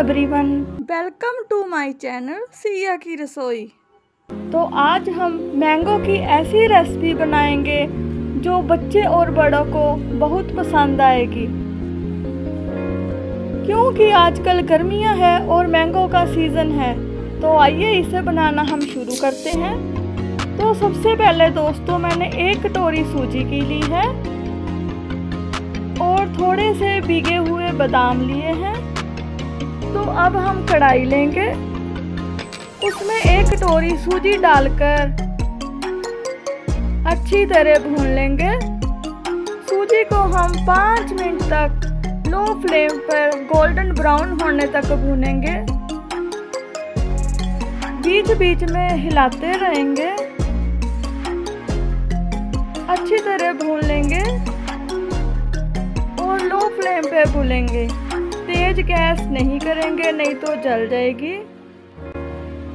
Everyone welcome to my channel Siya की रसोई तो आज हम मैंगो की ऐसी रेसिपी बनाएँगे जो बच्चे और बड़ों को बहुत पसंद आएगी। क्योंकि आजकल गर्मियाँ हैं और मैंगो का सीज़न है तो आइए इसे बनाना हम शुरू करते हैं। तो सबसे पहले दोस्तों मैंने एक कटोरी सूजी की ली है और थोड़े से भीगे हुए बादाम लिए हैं। तो अब हम कढ़ाई लेंगे। उसमें एक कटोरी सूजी डालकर अच्छी तरह भून लेंगे। सूजी को हम पाँच मिनट तक लो फ्लेम पर गोल्डन ब्राउन होने तक भूनेंगे। बीच बीच में हिलाते रहेंगे। अच्छी तरह भून लेंगे और लो फ्लेम पे भूलेंगे। तेज गैस नहीं करेंगे, नहीं तो जल जाएगी।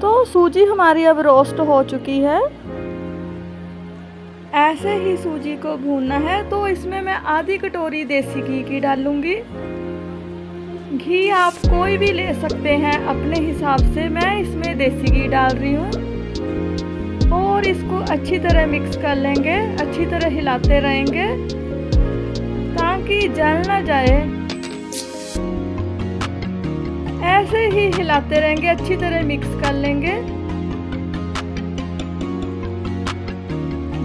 तो सूजी हमारी अब रोस्ट हो चुकी है। ऐसे ही सूजी को भूनना है तो इसमें मैं आधी कटोरी देसी घी की डालूँगी। घी आप कोई भी ले सकते हैं, अपने हिसाब से मैं इसमें देसी घी डाल रही हूँ। और इसको अच्छी तरह मिक्स कर लेंगे, अच्छी तरह हिलाते रहेंगे, ताकि जल ना जाए। ऐसे ही हिलाते रहेंगे, अच्छी तरह मिक्स कर लेंगे।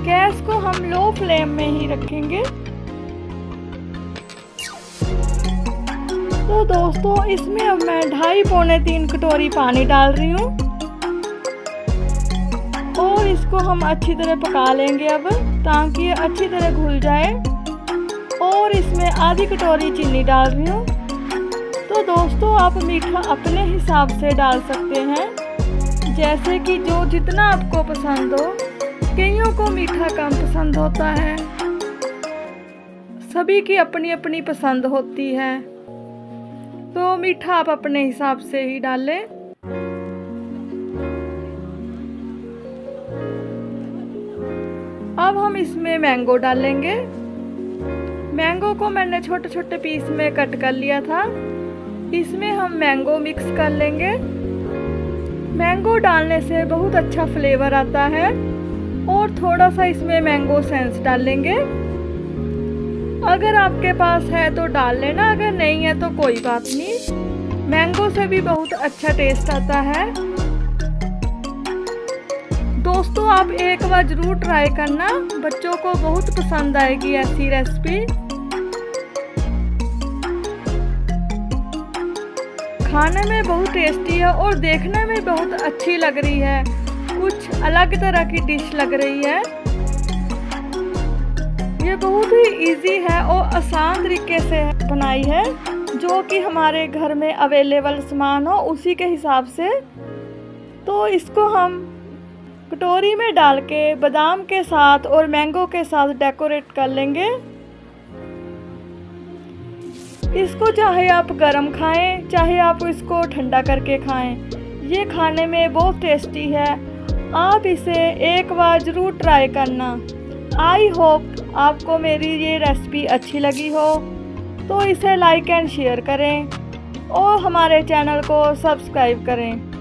गैस को हम लो फ्लेम में ही रखेंगे। तो दोस्तों, इसमें अब मैं ढाई पौने तीन कटोरी पानी डाल रही हूँ। और इसको हम अच्छी तरह पका लेंगे अब, ताकि अच्छी तरह घुल जाए। और इसमें आधी कटोरी चीनी डाल रही हूँ। तो दोस्तों, आप मीठा अपने हिसाब से डाल सकते हैं। जैसे कि जो जितना आपको पसंद हो, कईयों को मीठा कम पसंद होता है। सभी की अपनी अपनी पसंद होती है। तो मीठा आप अपने हिसाब से ही डालें अब हम इसमें मैंगो डालेंगे। मैंगो को मैंने छोटे छोटे पीस में कट कर लिया था। इसमें हम मैंगो मिक्स कर लेंगे। मैंगो डालने से बहुत अच्छा फ्लेवर आता है और थोड़ा सा इसमें मैंगो सेंस डालेंगे अगर आपके पास है तो डाल लेना, अगर नहीं है तो कोई बात नहीं। मैंगो से भी बहुत अच्छा टेस्ट आता है। दोस्तों, आप एक बार ज़रूर ट्राई करना, बच्चों को बहुत पसंद आएगी ऐसी रेसिपी खाने में बहुत टेस्टी है और देखने में बहुत अच्छी लग रही है। कुछ अलग तरह की डिश लग रही है। ये बहुत ही इजी है और आसान तरीके से बनाई है, जो कि हमारे घर में अवेलेबल सामान हो, उसी के हिसाब से। तो इसको हम कटोरी में डाल के, बादाम के साथ और मैंगो के साथ डेकोरेट कर लेंगे। इसको चाहे आप गर्म खाएँ, चाहे आप इसको ठंडा करके खाएँ। ये खाने में बहुत टेस्टी है। आप इसे एक बार ज़रूर ट्राई करना। आई होप आपको मेरी ये रेसिपी अच्छी लगी हो। तो इसे लाइक एंड शेयर करें और हमारे चैनल को सब्सक्राइब करें।